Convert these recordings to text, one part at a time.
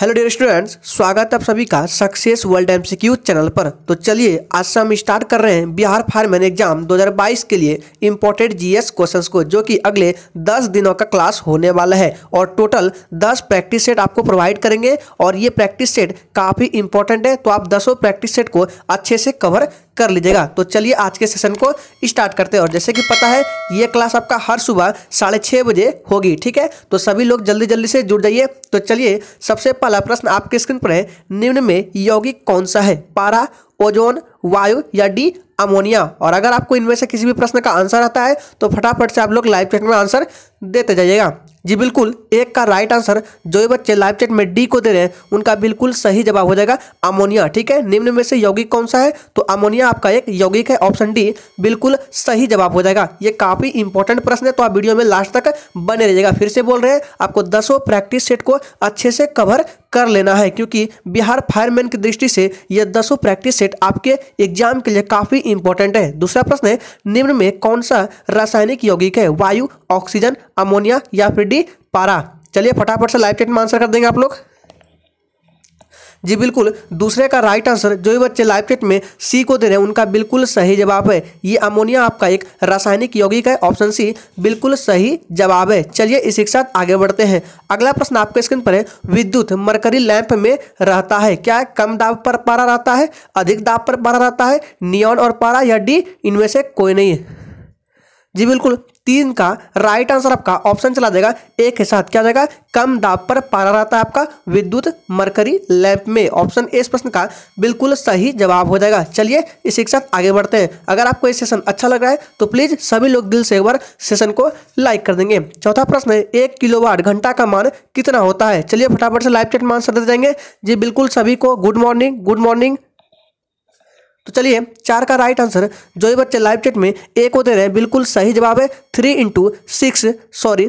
Hello dear students स्वागत है आप सभी का सक्सेस वर्ल्ड एमसीक्यू चैनल पर। तो चलिए, आज से हम स्टार्ट कर रहे हैं बिहार फायरमैन एग्ज़ाम 2022 के लिए इम्पोर्टेड जीएस क्वेश्चंस को, जो कि अगले 10 दिनों का क्लास होने वाला है। और टोटल 10 प्रैक्टिस सेट आपको प्रोवाइड करेंगे और ये प्रैक्टिस सेट काफ़ी इंपॉर्टेंट है। तो आप दसों प्रैक्टिस सेट को अच्छे से कवर कर लीजिएगा। तो चलिए आज के सेशन को स्टार्ट करते हैं। और जैसे कि पता है, ये क्लास आपका हर सुबह साढ़े छः बजे होगी, ठीक है? तो सभी लोग जल्दी जल्दी से जुड़ जाइए। तो चलिए, सबसे पहला प्रश्न आपके स्क्रीन पर है, निम्न में यौगिक कौन सा है? पारा ओजोन, वायु या डी, अमोनिया। और अगर आपको इनमें से किसी भी प्रश्न का आंसर आता है तो फटाफट से आप लोग लाइव चैट में आंसर देते जाइएगा। जी बिल्कुल, एक का राइट आंसर जो बच्चे लाइव चैट में डी को दे रहे हैं, उनका बिल्कुल सही जवाब हो जाएगा अमोनिया, ठीक है? निम्न में से यौगिक कौन सा है? तो अमोनिया आपका एक यौगिक है ऑप्शन डी बिल्कुल सही जवाब हो जाएगा। ये काफ़ी इंपॉर्टेंट प्रश्न है तो आप वीडियो में लास्ट तक बने रहिएगा। फिर से बोल रहे हैं, आपको दसों प्रैक्टिस सेट को अच्छे से कवर कर लेना है, क्योंकि बिहार फायरमैन की दृष्टि से यह दसों प्रैक्टिस सेट आपके एग्ज़ाम के लिए काफ़ी इंपॉर्टेंट है। दूसरा प्रश्न है, निम्न में कौन सा रासायनिक यौगिक है? वायु, ऑक्सीजन, अमोनिया या फिर डी, पारा? चलिए फटाफट से लाइव चैट में आंसर कर देंगे आप लोग। जी बिल्कुल, दूसरे का राइट आंसर जो भी बच्चे लाइव चैट में सी को दे रहे हैं, उनका बिल्कुल सही जवाब है। ये अमोनिया आपका एक रासायनिक यौगिक है ऑप्शन सी बिल्कुल सही जवाब है। चलिए इसी के साथ आगे बढ़ते हैं। अगला प्रश्न आपके स्क्रीन पर है, विद्युत मरकरी लैंप में रहता है, क्या कम दाब पर पारा रहता है, अधिक दाब पर पारा रहता है नियॉन और पारा या डी इनमें से कोई नहीं। है जी बिल्कुल तीन का राइट आंसर आपका ऑप्शन चला जाएगा एक के साथ क्या जाएगा? कम दाब पर पारा रहता है आपका विद्युत मरकरी लैंप में। ऑप्शन ए इस प्रश्न का बिल्कुल सही जवाब हो जाएगा। चलिए इसी के साथ आगे बढ़ते हैं। अगर आपको ये सेशन अच्छा लग रहा है तो प्लीज़ सभी लोग दिल से एक बार सेशन को लाइक कर देंगे। चौथा प्रश्न है, एक किलोवाट घंटा का मान कितना होता है? चलिए फटाफट से लाइव चैट में आंसर देते जाएँगे। जी बिल्कुल सभी को गुड मॉर्निंग गुड मॉर्निंग तो चलिए, चार का राइट आंसर जो ये बच्चे लाइव चैट में एक होते रहे हैं बिल्कुल सही जवाब है three into six sorry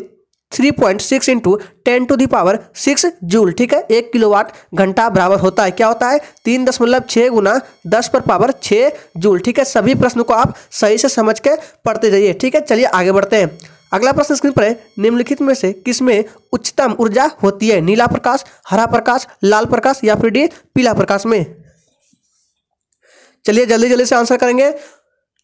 three point six into ten to the power six joule ठीक है? एक किलोवाट घंटा बराबर होता है। क्या होता है? तीन दशमलव छः गुना दस पर पावर छः जूल ठीक है? सभी प्रश्नों को आप सही से समझ के पढ़ते जाइए, ठीक है? चलिए आगे बढ़ते हैं। अगला प्रश्न स्क्रीन पर है, निम्नलिखित में से किसमें उच्चतम ऊर्जा होती है? नीला प्रकाश, हरा प्रकाश, लाल प्रकाश या फिर डी, पीला प्रकाश में? चलिए जल्दी जल्दी से आंसर करेंगे।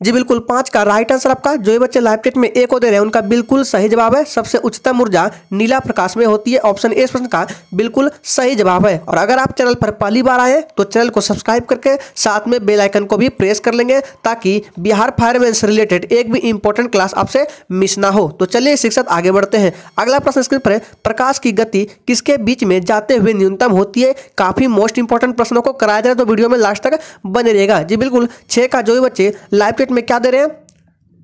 जी बिल्कुल, पाँच का राइट आंसर आपका, जो ये बच्चे लाइव टेट में एक को दे रहे हैं, उनका बिल्कुल सही जवाब है। सबसे उच्चतम ऊर्जा नीला प्रकाश में होती है। ऑप्शन ए प्रश्न का बिल्कुल सही जवाब है। और अगर आप चैनल पर पहली बार आए तो चैनल को सब्सक्राइब करके साथ में बेल आइकन को भी प्रेस कर लेंगे, ताकि बिहार फायरमैन से रिलेटेड एक भी इंपॉर्टेंट क्लास आपसे मिस ना हो। तो चलिए शिक्षक आगे बढ़ते हैं। अगला प्रश्न स्क्रीन पर प्रकाश की गति किसके बीच में जाते हुए न्यूनतम होती है? काफ़ी मोस्ट इंपॉर्टेंट प्रश्नों को कराया जाए तो वीडियो में लास्ट तक बने रहेगा जी बिल्कुल, छह का जो भी बच्चे लाइव टेट में क्या दे रहे हैं?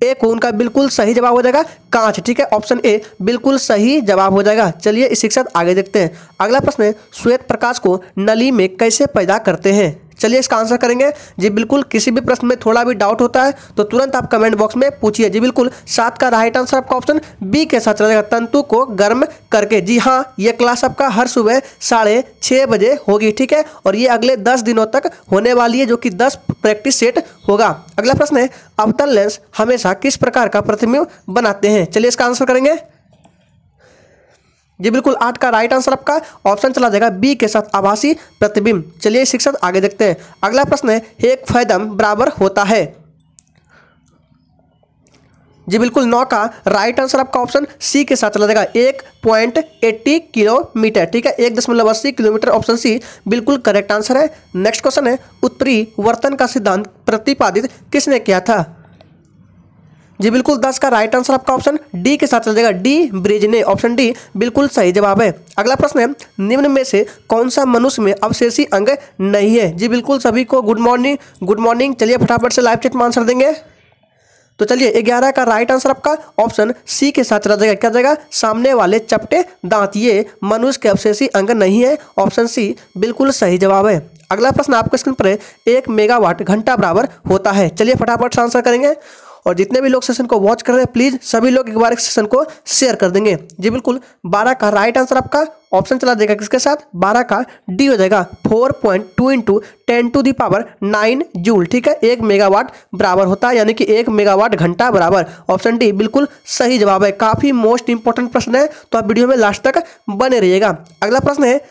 ए को उनका बिल्कुल सही जवाब हो जाएगा। कांच, ठीक है? ऑप्शन ए बिल्कुल सही जवाब हो जाएगा। चलिए इसी के साथ आगे देखते हैं। अगला प्रश्न है, श्वेत प्रकाश को नली में कैसे पैदा करते हैं? चलिए इसका आंसर करेंगे। जी बिल्कुल, किसी भी प्रश्न में थोड़ा भी डाउट होता है तो तुरंत आप कमेंट बॉक्स में पूछिए। जी बिल्कुल, सात का राइट आंसर आपका ऑप्शन बी के साथ चलेगा। तंतु को गर्म करके। जी हाँ ये क्लास आपका हर सुबह साढ़े छः बजे होगी, ठीक है? और ये अगले दस दिनों तक होने वाली है, जो कि दस प्रैक्टिस सेट होगा। अगला प्रश्न है, अवतल लेंस हमेशा किस प्रकार का प्रतिबिंब बनाते हैं? चलिए इसका आंसर करेंगे। जी बिल्कुल, आठ का राइट आंसर आपका ऑप्शन चला जाएगा बी के साथ आभासी प्रतिबिंब। चलिए शिक्षक आगे देखते हैं। अगला प्रश्न है, एक फैदम बराबर होता है? जी बिल्कुल, नौ का राइट आंसर आपका ऑप्शन सी के साथ चला जाएगा। एक पॉइंट एट्टी किलोमीटर ठीक है? एक दशमलव अस्सी किलोमीटर ऑप्शन सी बिल्कुल करेक्ट आंसर है। नेक्स्ट क्वेश्चन है उत्तरी वर्तन का सिद्धांत प्रतिपादित किसने किया था? जी बिल्कुल, दस का राइट आंसर आपका ऑप्शन डी के साथ चल जाएगा। डी ब्रिज ने ऑप्शन डी बिल्कुल सही जवाब है। अगला प्रश्न है, निम्न में से कौन सा मनुष्य में अवशेषी अंग नहीं है? जी बिल्कुल, सभी को गुड मॉर्निंग गुड मॉर्निंग चलिए फटाफट से लाइव चेट में आंसर देंगे। तो चलिए, ग्यारह का राइट आंसर आपका ऑप्शन सी के साथ चला जाएगा। क्या जाएगा? सामने वाले चपटे दांत ये मनुष्य के अवशेषी अंग नहीं है। ऑप्शन सी बिल्कुल सही जवाब है। अगला प्रश्न आपके स्क्रीन पर है, एक मेगावाट घंटा बराबर होता है। चलिए फटाफट से आंसर करेंगे। और जितने भी लोग सेशन को वॉच कर रहे हैं प्लीज़ सभी लोग एक बार सेशन को शेयर कर देंगे। जी बिल्कुल, बारह का राइट आंसर आपका ऑप्शन चला देगा किसके साथ? बारह का डी हो जाएगा। Four point two into ten to the power nine joule ठीक है? एक मेगावाट बराबर होता है, यानी कि एक मेगावाट घंटा बराबर। ऑप्शन डी बिल्कुल सही जवाब है। काफ़ी मोस्ट इंपॉर्टेंट प्रश्न है तो आप वीडियो में लास्ट तक बने रहिएगा। अगला प्रश्न है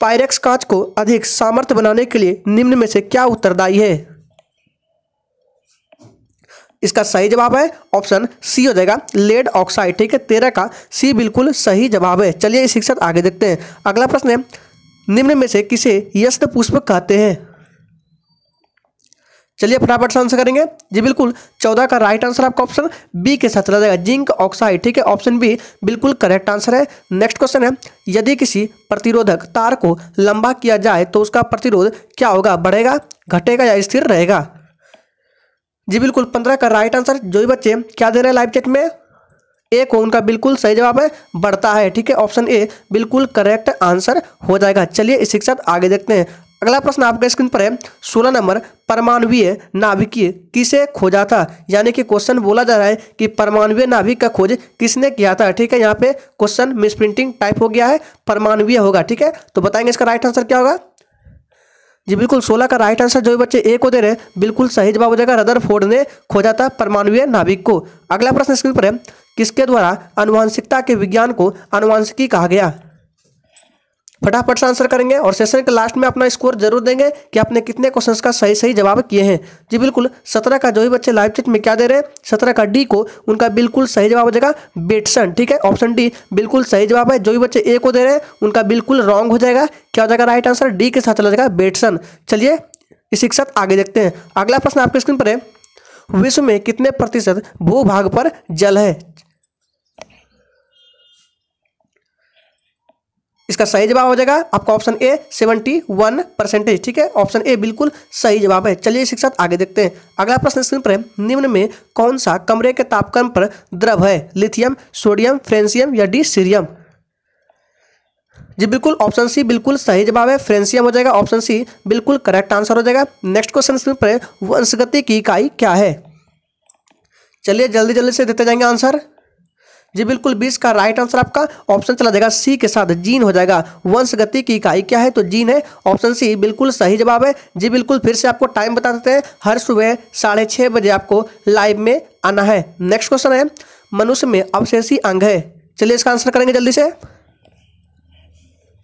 पायरेक्स कांच को अधिक सामर्थ्य बनाने के लिए निम्न में से क्या उत्तरदायी है? इसका सही जवाब है ऑप्शन सी हो जाएगा लेड ऑक्साइड ठीक है? तेरह का सी बिल्कुल सही जवाब है। चलिए इस शिक्षक आगे देखते हैं। अगला प्रश्न है, निम्न में से किसे यस्त पुष्प कहते हैं? चलिए फटाफट से आंसर करेंगे। जी बिल्कुल, चौदह का राइट आंसर आपका ऑप्शन बी के साथ चला जाएगा। जिंक ऑक्साइड ठीक है? ऑप्शन बी बिल्कुल करेक्ट आंसर है। नेक्स्ट क्वेश्चन है, यदि किसी प्रतिरोधक तार को लंबा किया जाए तो उसका प्रतिरोध क्या होगा? बढ़ेगा, घटेगा या स्थिर रहेगा? जी बिल्कुल, पंद्रह का राइट आंसर जो भी बच्चे क्या दे रहे हैं लाइव चेट में? ए को उनका बिल्कुल सही जवाब है, बढ़ता है, ठीक है? ऑप्शन ए बिल्कुल करेक्ट आंसर हो जाएगा। चलिए इस शिक्षा आगे देखते हैं। अगला प्रश्न आपके स्क्रीन पर है। सोलह नंबर, परमाणवीय नाभिकीय किसे खोजा था? यानी कि क्वेश्चन बोला जा रहा है कि परमाणुवीय नाभिक का खोज किसने किया था, ठीक है? यहाँ पे क्वेश्चन मिसप्रिंटिंग टाइप हो गया है, परमाणवीय होगा, ठीक है? तो बताएँगे इसका राइट आंसर क्या होगा? जी बिल्कुल, सोलह का राइट आंसर जो भी बच्चे ए को दे रहे हैं, बिल्कुल सही जवाब हो जाएगा। रदर फोर्ड ने खोजा था परमाणु नाभिक को। अगला प्रश्न स्क्रीन पर है। किसके द्वारा अनुवांशिकता के विज्ञान को अनुवांशिकी कहा गया? फटाफट से आंसर करेंगे और सेशन के लास्ट में अपना स्कोर ज़रूर देंगे कि आपने कितने क्वेश्चंस का सही सही जवाब किए हैं। जी बिल्कुल, सत्रह का जो भी बच्चे लाइव चेट में क्या दे रहे हैं, सत्रह का डी को उनका बिल्कुल सही जवाब हो जाएगा बेटसन ठीक है? ऑप्शन डी बिल्कुल सही जवाब है। जो भी बच्चे ए को दे रहे हैं, उनका बिल्कुल रॉन्ग हो जाएगा। क्या हो जाएगा राइट आंसर डी के साथ चला जाएगा बेटसन चलिए, इसी के साथ आगे देखते हैं। अगला प्रश्न आपके स्क्रीन पर है। विश्व में कितने प्रतिशत भूभाग पर जल है? इसका सही जवाब हो जाएगा आपका option A seventy one percentage ठीक है? ऑप्शन ए बिल्कुल सही जवाब है। चलिए इसी के साथ आगे देखते हैं। अगला प्रश्न स्क्रीन पर है। निम्न में कौन सा कमरे के तापक्रम पर द्रव है? लिथियम सोडियम फ्रेंसियम या डी सीरियम जी बिल्कुल ऑप्शन सी बिल्कुल सही जवाब है। फ्रेंसियम हो जाएगा ऑप्शन सी बिल्कुल करेक्ट आंसर हो जाएगा। नेक्स्ट क्वेश्चन स्क्रीन पर वंशगति की इकाई क्या है? चलिए जल्दी जल्दी से देते जाएँगे आंसर जी बिल्कुल, बीस का राइट आंसर आपका ऑप्शन चला जाएगा सी के साथ जीन हो जाएगा। वंश गति की इकाई क्या है? तो जीन है ऑप्शन सी बिल्कुल सही जवाब है। जी बिल्कुल, फिर से आपको टाइम बता देते हैं। हर सुबह साढ़े छः बजे आपको लाइव में आना है। नेक्स्ट क्वेश्चन है, मनुष्य में अवशेषी अंग है। चलिए इसका आंसर करेंगे जल्दी से।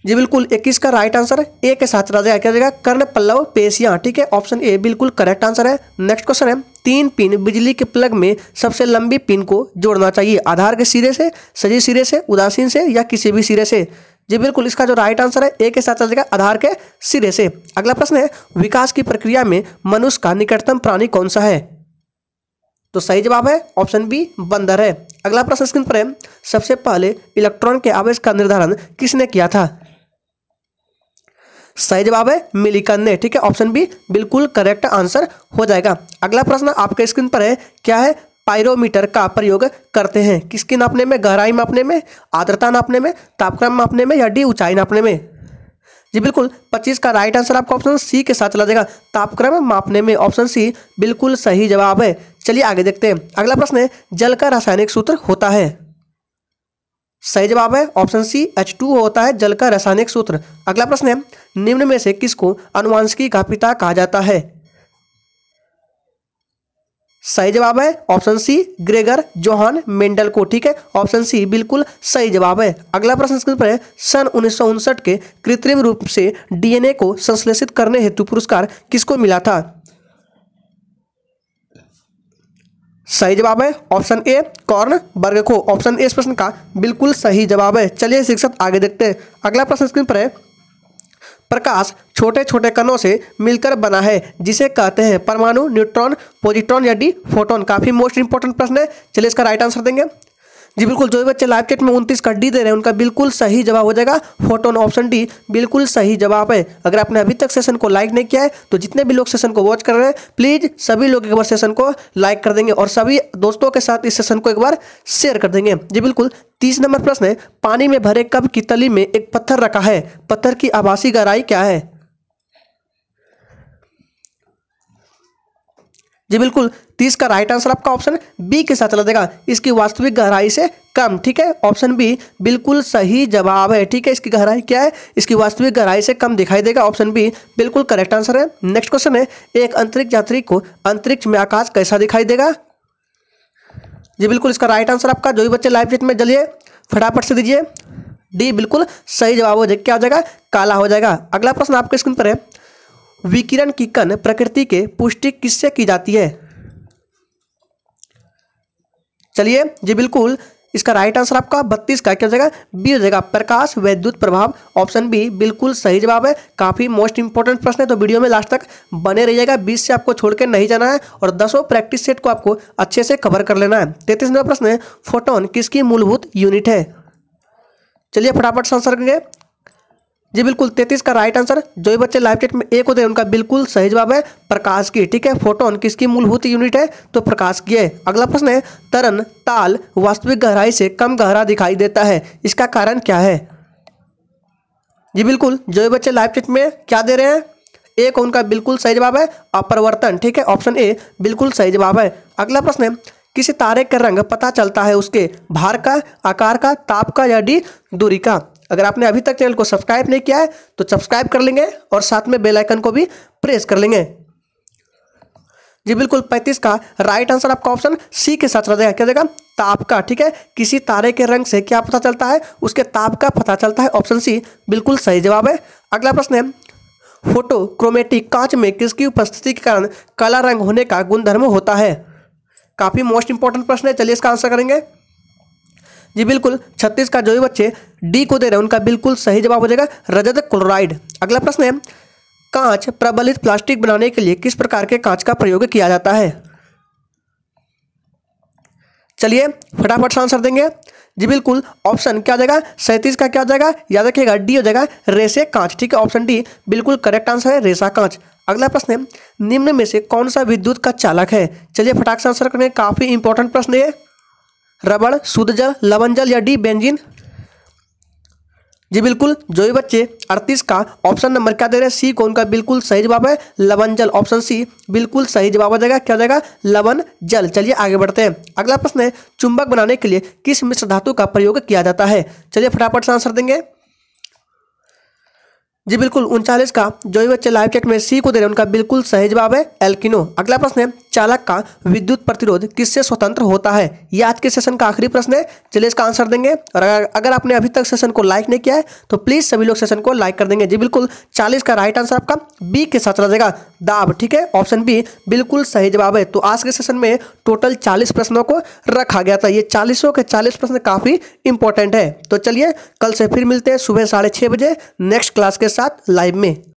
जी बिल्कुल इक्कीस का राइट आंसर है ए के साथ राजा क्या जाएगा कर्ण, पल्लव पेशियाँ ठीक है? ऑप्शन ए बिल्कुल करेक्ट आंसर है। नेक्स्ट क्वेश्चन है, तीन पिन बिजली के प्लग में सबसे लंबी पिन को जोड़ना चाहिए। आधार के सिरे से, सजी सिरे से, उदासीन से या किसी भी सिरे से? जी बिल्कुल, इसका जो राइट आंसर है ए के साथ चल जाएगा आधार के सिरे से। अगला प्रश्न है, विकास की प्रक्रिया में मनुष्य का निकटतम प्राणी कौन सा है? तो सही जवाब है ऑप्शन बी बंदर है। अगला प्रश्न स्क्रीन पर है, सबसे पहले इलेक्ट्रॉन के आवेश का निर्धारण किसने किया था? सही जवाब है मिलिकन ने। ठीक है ऑप्शन बी बिल्कुल करेक्ट आंसर हो जाएगा। अगला प्रश्न आपके स्क्रीन पर है, क्या है? पायरोमीटर का प्रयोग करते हैं। किसकी नापने में, गहराई मापने में, आर्द्रता नापने में, तापक्रम मापने में या डी ऊंचाई नापने में? जी बिल्कुल 25 का राइट आंसर आपका ऑप्शन सी के साथ चला जाएगा। तापक्रम मापने में ऑप्शन सी बिल्कुल सही जवाब है। चलिए आगे देखते हैं। अगला प्रश्न है, जल का रासायनिक सूत्र होता है। सही जवाब है, ऑप्शन सी एच टू होता है, जल का रासायनिक सूत्र। अगला प्रश्न है, निम्न में से किसको अनुवांशिकी का पिता कहा जाता है? सही जवाब है, option C Gregor Johann Mendel को, ठीक है? ऑप्शन सी बिल्कुल सही जवाब है। अगला प्रश्न पर है, सन उन्नीस सौ उनसठ के कृत्रिम रूप से डीएनए को संश्लेषित करने हेतु पुरस्कार किसको मिला था? सही जवाब है, ऑप्शन ए कॉर्न वर्ग को ऑप्शन ए इस प्रश्न का बिल्कुल सही जवाब है। चलिए शिक्षक आगे देखते हैं। अगला प्रश्न स्क्रीन पर है। प्रकाश छोटे छोटे कणों से मिलकर बना है, जिसे कहते हैं परमाणु न्यूट्रॉन, पोजिट्रॉन या डी फोटोन। काफ़ी मोस्ट इंपॉर्टेंट प्रश्न है। चलिए इसका राइट आंसर देंगे। जी बिल्कुल, जो भी बच्चे लाइव चेट में उनतीस का डी दे रहे हैं, उनका बिल्कुल सही जवाब हो जाएगा। फोटोन ऑप्शन डी बिल्कुल सही जवाब है। अगर आपने अभी तक सेशन को लाइक नहीं किया है तो जितने भी लोग सेशन को वॉच कर रहे हैं प्लीज़ सभी लोग एक बार सेशन को लाइक कर देंगे और सभी दोस्तों के साथ इस सेशन को एक बार शेयर कर देंगे। जी बिल्कुल, तीस नंबर प्रश्न है, पानी में भरे कब की तली में एक पत्थर रखा है? पत्थर की आभासी गहराई क्या है? जी बिल्कुल, तीस का राइट आंसर आपका ऑप्शन बी के साथ चला जाएगा इसकी वास्तविक गहराई से कम, ठीक है? ऑप्शन बी बिल्कुल सही जवाब है, ठीक है? इसकी गहराई क्या है? इसकी वास्तविक गहराई से कम दिखाई देगा। ऑप्शन बी बिल्कुल करेक्ट आंसर है। नेक्स्ट क्वेश्चन है, एक अंतरिक्ष यात्री को अंतरिक्ष में आकाश कैसा दिखाई देगा? जी बिल्कुल, इसका राइट आंसर आपका, जो भी बच्चे लाइव चेट में जलिए फटाफट से दीजिए। डी बिल्कुल सही जवाब हो जाएगा क्या हो जाएगा? काला हो जाएगा। अगला प्रश्न आपके स्क्रीन पर है। विकिरण की कण प्रकृति के पुष्टि किससे की जाती है? चलिए जी बिल्कुल, इसका राइट आंसर आपका बत्तीस का क्या हो जाएगा? बी हो जाएगा प्रकाश, वैद्युत प्रभाव। ऑप्शन बी बिल्कुल सही जवाब है। काफ़ी मोस्ट इंपॉर्टेंट प्रश्न है तो वीडियो में लास्ट तक बने रहिएगा। बीस से आपको छोड़ के नहीं जाना है और दसों प्रैक्टिस सेट को आपको अच्छे से कवर कर लेना है। तैतीस नंबर प्रश्न है फोटोन किसकी मूलभूत यूनिट है? चलिए फटाफट से आंसर करेंगे। जी बिल्कुल, तैतीस का राइट आंसर जो भी बच्चे लाइव चेट में एक होते हैं, उनका बिल्कुल सही जवाब है प्रकाश की ठीक है? फोटोन किसकी मूलभूत यूनिट है? तो प्रकाश की है अगला प्रश्न है तरन ताल वास्तविक गहराई से कम गहरा दिखाई देता है, इसका कारण क्या है? जी बिल्कुल, जो भी बच्चे लाइव चेट में क्या दे रहे हैं? एक, उनका बिल्कुल सही जवाब है अपरिवर्तन, ठीक है? ऑप्शन ए बिल्कुल सही जवाब है। अगला प्रश्न है, किसी तारे का रंग पता चलता है उसके भार का, आकार का, ताप का या डी, दूरी का? अगर आपने अभी तक चैनल को सब्सक्राइब नहीं किया है तो सब्सक्राइब कर लेंगे और साथ में बेल आइकन को भी प्रेस कर लेंगे। जी बिल्कुल, पैंतीस का राइट आंसर आपका ऑप्शन सी के साथ रहेगा क्या देगा ताप का, ठीक है? किसी तारे के रंग से क्या पता चलता है? उसके ताप का पता चलता है। ऑप्शन सी बिल्कुल सही जवाब है। अगला प्रश्न है फ़ोटो क्रोमेटिक कांच में किसकी उपस्थिति के कारण काला रंग होने का गुणधर्म होता है? काफ़ी मोस्ट इंपॉर्टेंट प्रश्न है। चलिए इसका आंसर करेंगे। जी बिल्कुल, छत्तीस का जो भी बच्चे डी को दे रहे हैं, उनका बिल्कुल सही जवाब हो जाएगा रजत क्लोराइड। अगला प्रश्न है, कांच प्रबलित प्लास्टिक बनाने के लिए किस प्रकार के कांच का प्रयोग किया जाता है? चलिए, फटाफट से आंसर देंगे। जी बिल्कुल, ऑप्शन क्या जाएगा? सैंतीस का क्या जाएगा? याद रखिएगा डी हो जाएगा रेसे कांच, ठीक है? ऑप्शन डी बिल्कुल करेक्ट आंसर है रेसा कांच। अगला प्रश्न है, निम्न में से कौन सा विद्युत का चालक है? चलिए फटाक से आंसर करने काफ़ी इंपॉर्टेंट प्रश्न है रबड़ शुद्ध जल लवन जल या डी बेंजिन? जी बिल्कुल, जो भी बच्चे अड़तीस का ऑप्शन नंबर क्या दे रहे हैं? सी कौन का? बिल्कुल सही जवाब है लवन जल ऑप्शन सी बिल्कुल सही जवाब हो जाएगा। क्या हो जाएगा? लवन जल चलिए आगे बढ़ते हैं। अगला प्रश्न है, चुंबक बनाने के लिए किस मिश्र धातु का प्रयोग किया जाता है? चलिए फटाफट से आंसर देंगे। जी बिल्कुल, उनचालीस का, जो भी बच्चे लाइव चैट में सी को दे रहे हैं, उनका बिल्कुल सही जवाब है एल्किनो अगला प्रश्न है, चालक का विद्युत प्रतिरोध किससे स्वतंत्र होता है? यह आज के सेशन का आखिरी प्रश्न है, चलिए इसका आंसर देंगे। और अगर अगर आपने अभी तक सेशन को लाइक नहीं किया है तो प्लीज़ सभी लोग सेशन को लाइक कर देंगे। जी बिल्कुल, चालीस का राइट आंसर आपका बी के साथ रहेगा दाब, ठीक है? ऑप्शन बी बिल्कुल सही जवाब है। तो आज के सेशन में टोटल चालीस प्रश्नों को रखा गया था। ये चालीसों के चालीस प्रश्न काफ़ी इंपॉर्टेंट है। तो चलिए, कल से फिर मिलते हैं सुबह साढ़े बजे नेक्स्ट क्लास के साथ लाइव में।